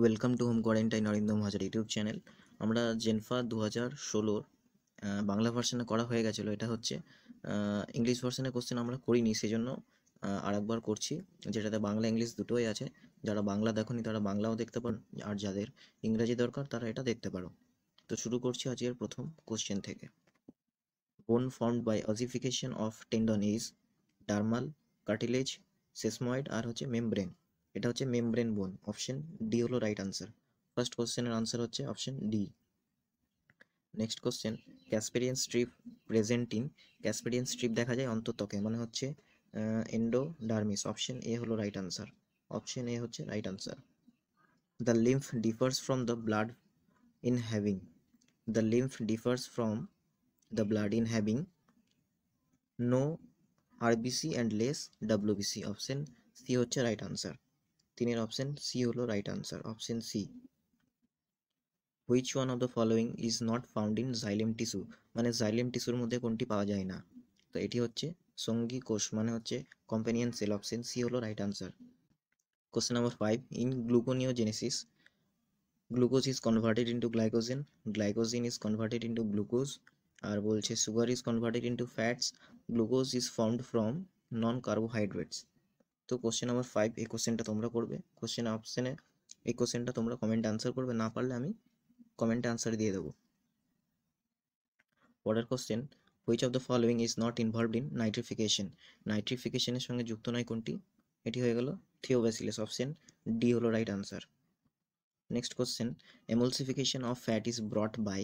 Welcome to home quarantine Arindam হাজার YouTube channel আমরা জেনফা দু হাজার ষোলোর বাংলা ভার্সনে করা হয়ে গেছিল। এটা হচ্ছে ইংলিশ ভার্সনে কোশ্চেন আমরা করিনি সেই জন্য আরেকবার করছি। যেটাতে বাংলা ইংলিশ দুটোই আছে। যারা বাংলা দেখনি, তারা বাংলাও দেখতে পারো। আর যাদের ইংরাজি দরকার, তারা এটা দেখতে পারো। তো শুরু করছি আজকের প্রথম কোশ্চেন থেকে। Bone formed by ossification of tendon is dermal cartilage sesamoid আর হচ্ছে মেমব্রেন এটা হচ্ছে মেমব্রেন বোন অপশন ডি হলো রাইট আনসার ফার্স্ট কোশ্চেনের আনসার হচ্ছে option D next question Casparian strip present in Casparian strip দেখা যায় অন্ততকে মানে হচ্ছে এন্ডো এন্ডোডার্মিস অপশন এ হলো রাইট আনসার অপশন এ হচ্ছে right answer the lymph differs from the blood in having the lymph differs from the blood in having no RBC and less WBC option C হচ্ছে right answer তিনের option C হলো right answer option C which one of the following is not found in xylem tissue মানে xylem টিস্যুর মধ্যে কোনটি পাওয়া যায় না? তো এটি হচ্ছে সঙ্গী কোষ মানে হচ্ছে কম্পেনিয়ন সেল অপশন সি হলো right answer question number five in gluconeogenesis glucose is converted into glycogen glycogen is converted into glucose আর বলছে sugar is converted into fats glucose is formed from non carbohydrates তো question number five এই কোশ্চেনটা তোমরা করবে। Question অপশানে এই কোশ্চেনটা তোমরা কমেন্ট আনসার করবে। না পারলে আমি কমেন্টে আনসার দিয়ে দেবো। পরের question which of the following is not involved in nitrification নাইট্রিফিকেশনের সঙ্গে যুক্ত নয় কোনটি? এটি হয়ে গেল থিওব্যাসিলাস অপশন ডি হলো right answer next question emulsification of fat is brought by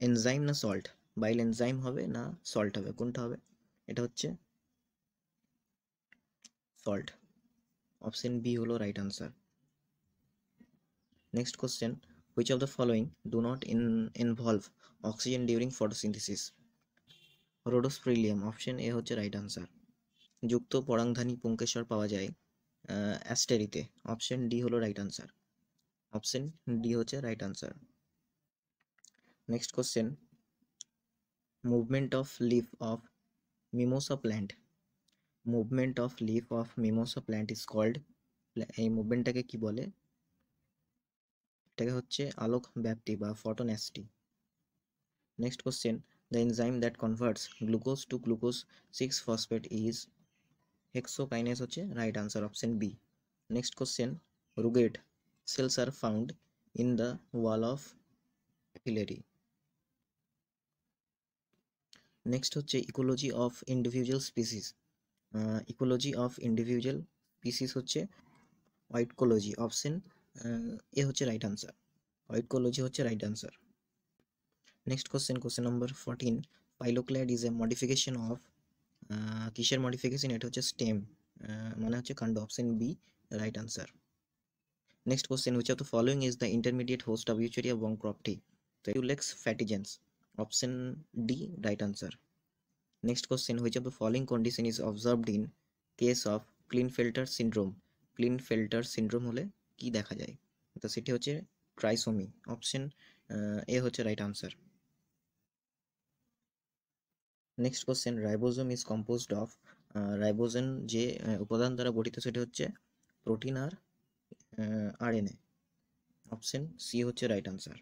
enzyme না সল্ট বাইল এনজাইম হবে না সল্ট হবে? কোনটা হবে? এটা হচ্ছে সল্ট অপশন বি হলো right answer next question which of the following do not in involve oxygen during photosynthesis Rhodospirillum option A হচ্ছে রাইট আনসার যুক্ত পরাংধানী পুঙ্কেশ্বর পাওয়া যায় অ্যাস্টেরিতে অপশন ডি হলো রাইট আনসার অপশন ডি হচ্ছে right answer next question movement of leaf of Mimosa plant movement of leaf of Mimosa plant is called এই মুভমেন্টটাকে কি বলে? এটাকে হচ্ছে আলোক ব্যাপ্তি বা photonasty next question the enzyme that converts glucose to glucose six phosphate is hexokinase হচ্ছে right answer option B next question rugate cells are found in the wall of capillary next হচ্ছে ecology of individual species ecology of individual species হচ্ছে autecology option A হচ্ছে right answer autecology হচ্ছে right answer next question question number fourteen phylloclade is a modification of কিসের modification এটা হচ্ছে stem মানে হচ্ছে কাণ্ড option B right answer next question which of the following is the intermediate host of Wuchereria bancrofti তো Culex fatigans option D right answer which of the following condition is observed in case of Klinefelter syndrome Klinefelter syndrome হলে কি দেখা যায়? তো সেটি হচ্ছে ট্রাইসোমি option A হচ্ছে right answer next question ribosome is composed of ribosome যে উপাদান দ্বারা গঠিত সেটি হচ্ছে প্রোটিন আর আরএনএ অপশন সি হচ্ছে right answer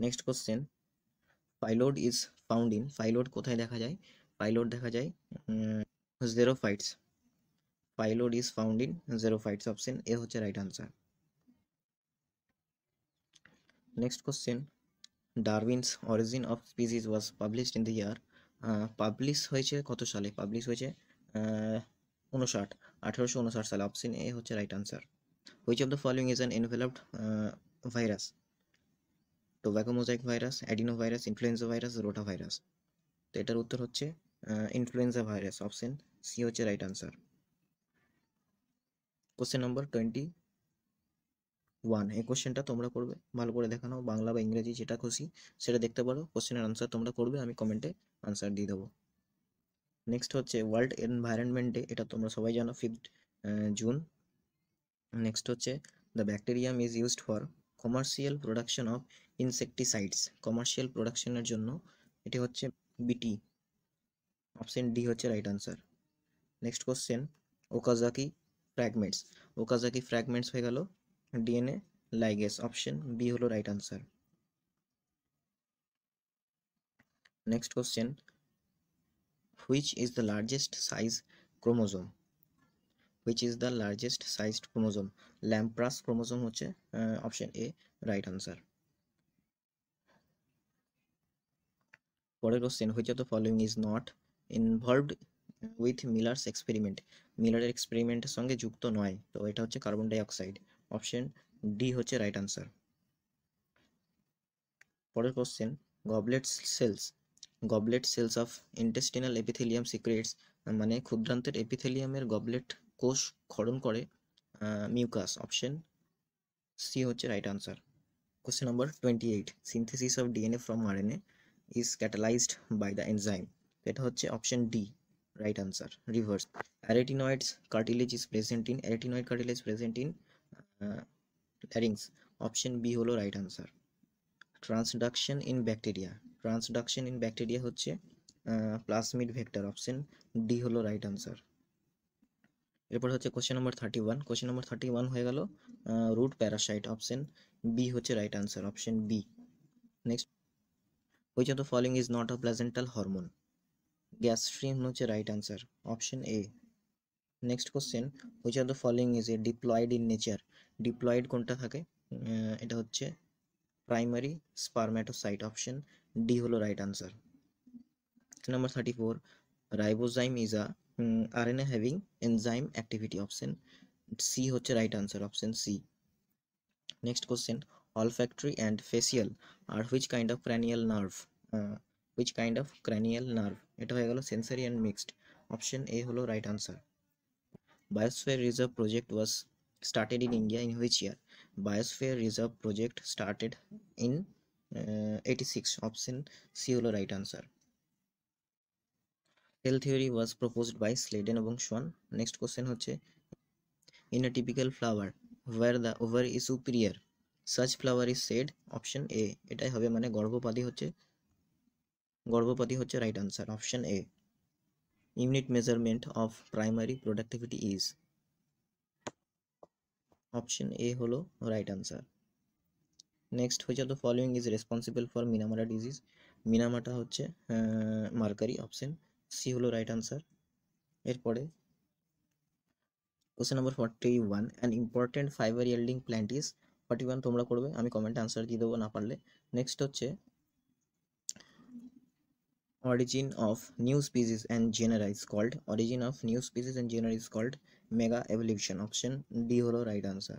next question phyllode is found in phyllode কোথায় দেখা যায়? পাইলোড দেখা যায় xerophytes phyllode is found in xerophytes option A হচ্ছে right answer next question Darwin's Origin of Species was published in the year publish হয়েছে কত সালে? Publish হয়েছে উনষাট আঠেরোশো উনষাট সালে। অপশন এ হচ্ছে right answer which of the following is an enveloped virus tobacco mosaic virus adeno virus influenza virus rota virus তো এটার উত্তর হচ্ছে ইনফ্লুয়েঞ্জা ভাইরাস অপশন সি হচ্ছে right answer question number twenty one এই কোশ্চেনটা তোমরা করবে, ভালো করে দেখানো বাংলা বা ইংরেজি যেটা খুশি সেটা দেখতে পারো কোশ্চেনের আনসার তোমরা করবে, আমি কমেন্টে আনসার দিয়ে দেবো। নেক্সট হচ্ছে ওয়ার্ল্ড এনভায়রনমেন্ট ডে এটা তোমরা সবাই জানো ফিফথ জুন নেক্সট হচ্ছে the bacterium is used for commercial production of insecticides commercial প্রোডাকশনের জন্য। এটি হচ্ছে বিটি অপশন ডি হচ্ছে right answer next question Okazaki fragments Okazaki fragments হয়ে গেল ডিএনএ লাইগেস অপশন বি হলো right answer next question which is the largest size chromosome which is the largest sized chromosome lampbrush chromosome হচ্ছে option A right answer পরের question which of the following is not involved with Miller's experiment মিলারের এক্সপেরিমেন্টের সঙ্গে যুক্ত নয়, তো এটা হচ্ছে carbon dioxide option D হচ্ছে রাইট আনসার পরের question goblet cells goblet cells of intestinal epithelium secretes মানে ক্ষুদ্রান্তের এপিথেলিয়ামের গবলেট কোষ ক্ষরণ করে মিউকাস অপশন সি হচ্ছে right answer question number twenty eight synthesis of DNA from RNA is catalysed by the enzyme এটা হচ্ছে option D answer reverse arytenoids cartilage is present in arytenoid cartilage present in uh, larynx option b হলো right answer transduction in bacteria transduction in bacteria হচ্ছে plasmid vector option D হলো right answer এরপর হচ্ছে question number thirty one question number thirty one হয়ে গেল root parasite option B হচ্ছে right answer option B next which of the following is not a placental hormone gastrin হচ্ছে right answer option A next question which of the following is a diploid in nature diploid কোনটা থাকে? এটা হচ্ছে primary spermatocyte option D হলো right answer number thirty four ribozyme is a R N A having enzyme activity option C হচ্ছে right answer option C next question olfactory and facial are which kind of cranial nerve uh, which kind of cranial nerve হয়ে গেল sensory and mixed option A হলো right answer biosphere reserve project was started in India in which year? Biosphere Reserve project started in uh, 86 option C হলো right answer cell theory was proposed by Sladen এবং Schwann next question হচ্ছে in a typical flower where the ovary is superior such flower is said, option A, এটাই হবে মানে গর্ভপাতী হচ্ছে গর্ভপাতী হচ্ছে right answer option A unit measurement of primary productivity is option A হলো right answer next of the following is responsible for Minamata disease Minamata হচ্ছে mercury option C হলো রাইট আনসার এরপরে question number forty one an important fibre yielding plant is forty one তোমরা করবে, আমি comment answer দিয়ে দেবো না পারলে। নেক্সট হচ্ছে origin of new species and genera called origin of new species and genera called mega evolution option D হলো right answer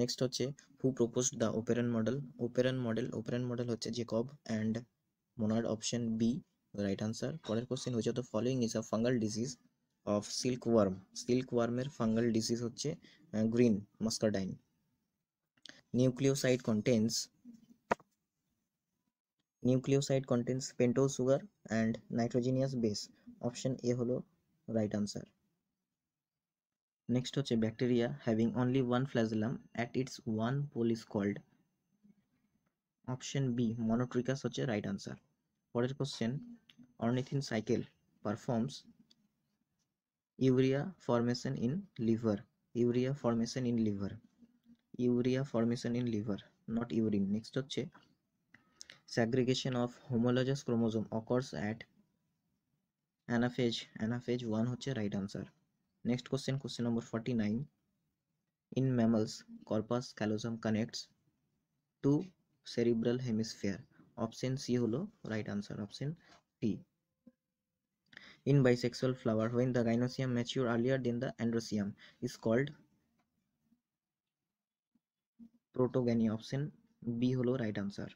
next হচ্ছে who propose the operon model operon model operon model হচ্ছে Jacob and Monod option B right answer পরের question which of the following is a fungal disease disease of silkworm silkworm এর fungal disease হচ্ছে green muscardine nucleoside contains nucleoside contains pentose sugar and nitrogenous base option a হলো right answer next হচ্ছে bacteria having only one flagellum at its one pole is called option b monotrichous হচ্ছে right answer পরের question ornithine cycle performs urea formation in liver urea formation in liver urea formation in liver not urine next হচ্ছে segregation of homologous chromosome occurs at anaphase anaphase one হচ্ছে right answer next question question number forty nine in mammals corpus callosum connects to cerebral hemisphere option C হলো right answer option P in bisexual flower when the gynosium mature earlier than the androsium is called option b হলো right answer